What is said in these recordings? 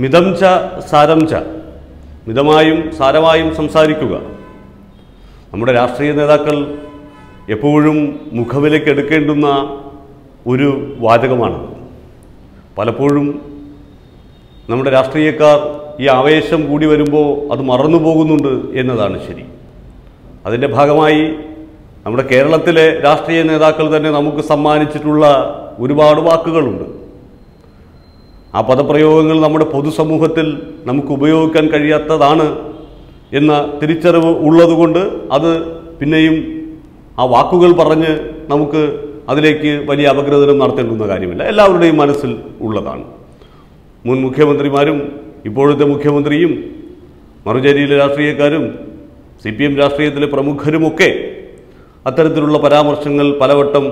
മിതം ച സാരം ച. മിതമായും സാരമായും സംസാരിക്കുക. നമ്മുടെ രാഷ്ട്രീയ നേതാക്കൾ എപ്പോഴും മുഖവിലേക്ക് എടുക്കേണ്ടുന്ന ഒരു വാചകമാണ്. പലപ്പോഴും നമ്മുടെ രാഷ്ട്രീയക്കാർ ഈ ആവേശം കൂടി വരുമ്പോൾ അത് മറന്നു പോകുന്നുണ്ട് എന്നതാണ് ശരി. അതിന്റെ ഭാഗമായി നമ്മുടെ കേരളത്തിലെ രാഷ്ട്രീയ നേതാക്കൾ തന്നെ നമുക്ക് സമ്മാനിച്ചിട്ടുള്ള ഒരുപാട് വാക്കുകളുണ്ട്. ആ പദപ്രയോഗങ്ങൾ നമ്മുടെ പൊതുസമൂഹത്തിൽ നമുക്ക് ഉപയോഗിക്കാൻ കഴിയാത്തതാണ് എന്ന തിരിച്ചറിവ് ഉള്ളതുകൊണ്ട് അത് പിന്നെയും ആ വാക്കുകൾ പറഞ്ഞ് നമുക്ക് അതിലേക്ക് വലിയ അപഗ്രഥനം നടത്തേണ്ടുന്ന കാര്യമില്ല. എല്ലാവരുടെയും മനസ്സിൽ ഉള്ളതാണ്. മുൻ മുഖ്യമന്ത്രിമാരും ഇപ്പോഴത്തെ മുഖ്യമന്ത്രിയും മറുചേരിയിലെ രാഷ്ട്രീയക്കാരും സി പി എം രാഷ്ട്രീയത്തിലെ പ്രമുഖരുമൊക്കെ അത്തരത്തിലുള്ള പരാമർശങ്ങൾ പലവട്ടം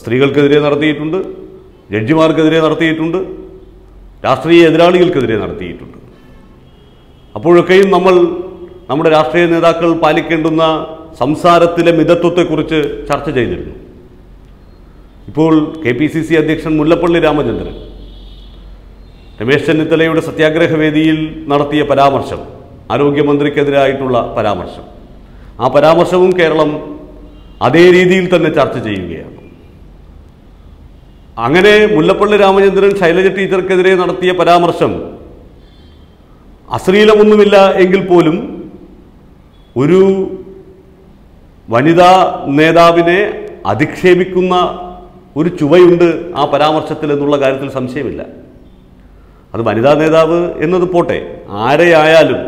സ്ത്രീകൾക്കെതിരെ നടത്തിയിട്ടുണ്ട്. ജഡ്ജിമാർക്കെതിരെ നടത്തിയിട്ടുണ്ട് രാഷ്ട്രീയ എതിരാളികൾക്കെതിരെ നടത്തിയിട്ടുണ്ട്. അപ്പോഴൊക്കെയും നമ്മൾ നമ്മുടെ രാഷ്ട്രീയ നേതാക്കൾ പാലിക്കേണ്ടുന്ന സംസാരത്തിലെ മിതത്വത്തെക്കുറിച്ച് ചർച്ച ചെയ്തിരുന്നു. ഇപ്പോൾ കെ പി സി സി അധ്യക്ഷൻ മുല്ലപ്പള്ളി രാമചന്ദ്രൻ രമേശ് ചെന്നിത്തലയുടെ സത്യാഗ്രഹ വേദിയിൽ നടത്തിയ പരാമർശം ആരോഗ്യമന്ത്രിക്കെതിരായിട്ടുള്ള പരാമർശം ആ പരാമർശവും കേരളം അതേ രീതിയിൽ തന്നെ ചർച്ച ചെയ്യുകയാണ്. അങ്ങനെ മുല്ലപ്പള്ളി രാമചന്ദ്രൻ ശൈലജ ടീച്ചർക്കെതിരെ നടത്തിയ പരാമർശം അശ്ലീലമൊന്നുമില്ല എങ്കിൽ പോലും ഒരു വനിതാ നേതാവിനെ അധിക്ഷേപിക്കുന്ന ഒരു ചുവയുണ്ട് ആ പരാമർശത്തിൽ എന്നുള്ള കാര്യത്തിൽ സംശയമില്ല. അത് വനിതാ നേതാവ് എന്നത് പോട്ടെ. ആരെയായാലും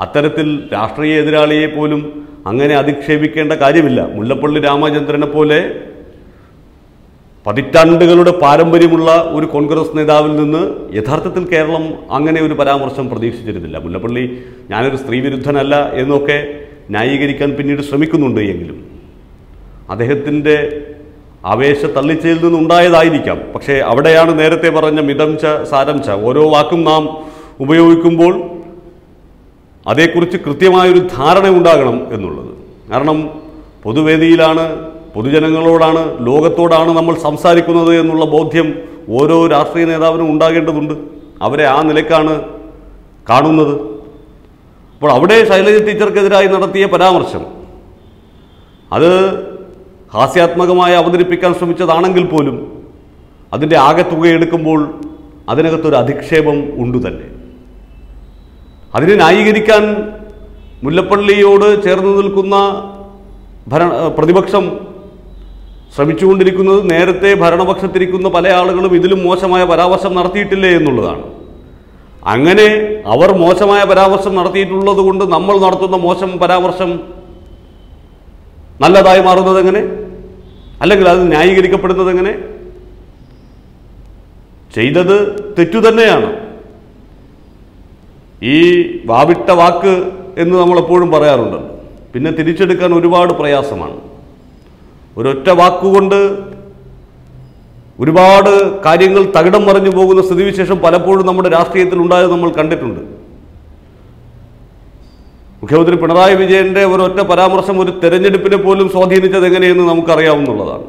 അത്തരത്തിൽ രാഷ്ട്രീയ എതിരാളിയെ പോലും അങ്ങനെ അധിക്ഷേപിക്കേണ്ട കാര്യമില്ല. മുല്ലപ്പള്ളി രാമചന്ദ്രനെ പോലെ പതിറ്റാണ്ടുകളുടെ പാരമ്പര്യമുള്ള ഒരു കോൺഗ്രസ് നേതാവിൽ നിന്ന് യഥാർത്ഥത്തിൽ കേരളം അങ്ങനെ ഒരു പരാമർശം പ്രതീക്ഷിച്ചിരുന്നില്ല. മുല്ലപ്പള്ളി ഞാനൊരു സ്ത്രീ വിരുദ്ധനല്ല എന്നൊക്കെ ന്യായീകരിക്കാൻ പിന്നീട് ശ്രമിക്കുന്നുണ്ട് എങ്കിലും. അദ്ദേഹത്തിന്റെ ആവേശ തള്ളിച്ചയിൽ നിന്നുണ്ടായതായിരിക്കാം. പക്ഷേ അവിടെയാണ് നേരത്തെ പറഞ്ഞ മിതം ച സാരം ച ഓരോ വാക്കും നാം ഉപയോഗിക്കുമ്പോൾ അതേക്കുറിച്ച് കൃത്യമായൊരു ധാരണ ഉണ്ടാകണം എന്നുള്ളത്. കാരണം പൊതുവേദിയിലാണ് പൊതുജനങ്ങളോടാണ് ലോകത്തോടാണ് നമ്മൾ സംസാരിക്കുന്നത് എന്നുള്ള ബോധ്യം ഓരോ രാഷ്ട്രീയ നേതാവിനും ഉണ്ടാകേണ്ടതുണ്ട്. അവരെ ആ നിലക്കാണ് കാണുന്നത്. അപ്പോൾ അവിടെ ശൈലജ ടീച്ചർക്കെതിരായി നടത്തിയ പരാമർശം അത് ഹാസ്യാത്മകമായി അവതരിപ്പിക്കാൻ ശ്രമിച്ചതാണെങ്കിൽ പോലും അതിന്റെ ആകെത്തുക എടുക്കുമ്പോൾ അതിനകത്തൊരു അധിക്ഷേപം ഉണ്ട് തന്നെ. അതിനെ ന്യായീകരിക്കാൻ മുല്ലപ്പള്ളിയോട് ചേർന്ന് നിൽക്കുന്ന ഭരണ പ്രതിപക്ഷം ശ്രമിച്ചുകൊണ്ടിരിക്കുന്നത് നേരത്തെ ഭരണപക്ഷത്തിരിക്കുന്ന പല ആളുകളും ഇതിലും മോശമായ പരാമർശം നടത്തിയിട്ടില്ലേ എന്നുള്ളതാണ്. അങ്ങനെ അവർ മോശമായ പരാമർശം നടത്തിയിട്ടുള്ളത് കൊണ്ട് നമ്മൾ നടത്തുന്ന മോശം പരാമർശം നല്ലതായി മാറുന്നത് എങ്ങനെ? അല്ലെങ്കിൽ അത് ന്യായീകരിക്കപ്പെടുന്നത് എങ്ങനെ? ചെയ്തത് തെറ്റു തന്നെയാണ്. ഈ വാവിട്ട വാക്ക് എന്ന് നമ്മളെപ്പോഴും പറയാറുണ്ട്. പിന്നെ തിരിച്ചെടുക്കാൻ ഒരുപാട് പ്രയാസമാണ്. ഒരൊറ്റ വാക്കുകൊണ്ട് ഒരുപാട് കാര്യങ്ങൾ തകിടം മറിഞ്ഞു പോകുന്ന സ്ഥിതിവിശേഷം പലപ്പോഴും നമ്മുടെ രാഷ്ട്രീയത്തിൽ ഉണ്ടായത് നമ്മൾ കണ്ടിട്ടുണ്ട്. മുഖ്യമന്ത്രി പിണറായി വിജയന്റെ ഒരൊറ്റ പരാമർശം ഒരു തെരഞ്ഞെടുപ്പിനെ പോലും സ്വാധീനിച്ചത് എങ്ങനെയെന്ന് നമുക്കറിയാവുന്നതാണ്.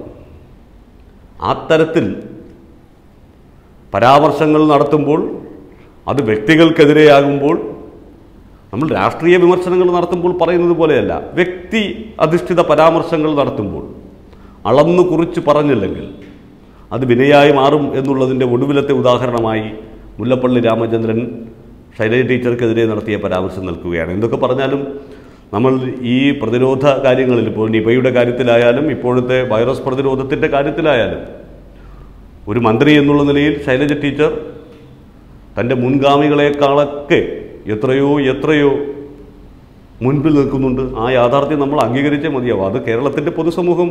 ആ തരത്തിൽ പരാമർശങ്ങൾ നടത്തുമ്പോൾ അത് വ്യക്തികൾക്കെതിരെയാകുമ്പോൾ നമ്മൾ രാഷ്ട്രീയ വിമർശനങ്ങൾ നടത്തുമ്പോൾ പറയുന്നത് പോലെയല്ല വ്യക്തി അധിഷ്ഠിത പരാമർശങ്ങൾ നടത്തുമ്പോൾ. അളന്നു കുറിച്ച് പറഞ്ഞില്ലെങ്കിൽ അത് വിനയായി മാറും എന്നുള്ളതിന്റെ ഒടുവിലത്തെ ഉദാഹരണമായി മുല്ലപ്പള്ളി രാമചന്ദ്രൻ ശൈലജ ടീച്ചർക്കെതിരെ നടത്തിയ പരാമർശം നൽകുകയാണ് എന്തൊക്കെ പറഞ്ഞാലും നമ്മൾ ഈ പ്രതിരോധ കാര്യങ്ങളിൽ ഇപ്പോൾ നിപയുടെ കാര്യത്തിലായാലും ഇപ്പോഴത്തെ വൈറസ് പ്രതിരോധത്തിന്റെ കാര്യത്തിലായാലും ഒരു മന്ത്രി എന്നുള്ള നിലയിൽ ശൈലജ ടീച്ചർ തന്റെ മുൻഗാമികളെക്കാളൊക്കെ എത്രയോ എത്രയോ മുൻപിൽ നിൽക്കുന്നുണ്ട്. ആ യാഥാർത്ഥ്യം നമ്മൾ അംഗീകരിച്ചേ മതിയാവും. അത് കേരളത്തിന്റെ പൊതുസമൂഹം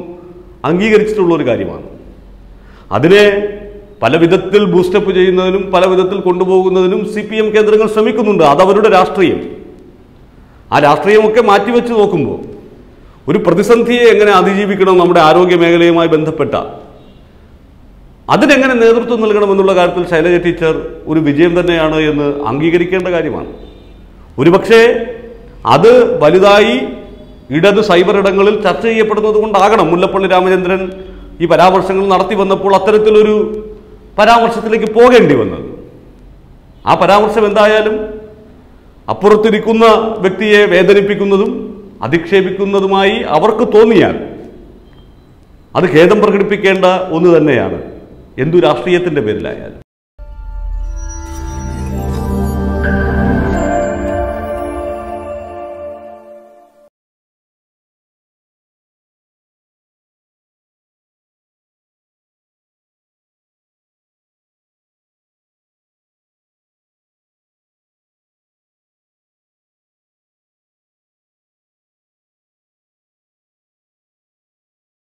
അംഗീകരിച്ചിട്ടുള്ള ഒരു കാര്യമാണ്. അതിനെ പല വിധത്തിൽ ബൂസ്റ്റപ്പ് ചെയ്യുന്നതിനും പല വിധത്തിൽ കൊണ്ടുപോകുന്നതിനും സി പി എം കേന്ദ്രങ്ങൾ ശ്രമിക്കുന്നുണ്ട്. അതവരുടെ രാഷ്ട്രീയം. ആ രാഷ്ട്രീയമൊക്കെ മാറ്റിവെച്ച് നോക്കുമ്പോൾ ഒരു പ്രതിസന്ധിയെ എങ്ങനെ അതിജീവിക്കണം നമ്മുടെ ആരോഗ്യ മേഖലയുമായി ബന്ധപ്പെട്ട? അതിനെങ്ങനെ നേതൃത്വം നൽകണമെന്നുള്ള കാര്യത്തിൽ ശൈലജ ടീച്ചർ ഒരു വിജയം തന്നെയാണ് എന്ന് അംഗീകരിക്കേണ്ട കാര്യമാണ്. ഒരുപക്ഷേ അത് വലുതായി ഇടത് സൈബർ ഇടങ്ങളിൽ ചർച്ച ചെയ്യപ്പെടുന്നത് കൊണ്ടാകണം മുല്ലപ്പള്ളി രാമചന്ദ്രൻ ഈ പരാമർശങ്ങൾ നടത്തി വന്നപ്പോൾ അത്തരത്തിലൊരു പരാമർശത്തിലേക്ക് പോകേണ്ടി വന്നത്. ആ പരാമർശം എന്തായാലും അപ്പുറത്തിരിക്കുന്ന വ്യക്തിയെ വേദനിപ്പിക്കുന്നതും അധിക്ഷേപിക്കുന്നതുമായി അവർക്ക് തോന്നിയാൽ അത് ഖേദം പ്രകടിപ്പിക്കേണ്ട ഒന്ന് തന്നെയാണ്. എന്തു രാഷ്ട്രീയത്തിന്റെ പേരിലായാലും.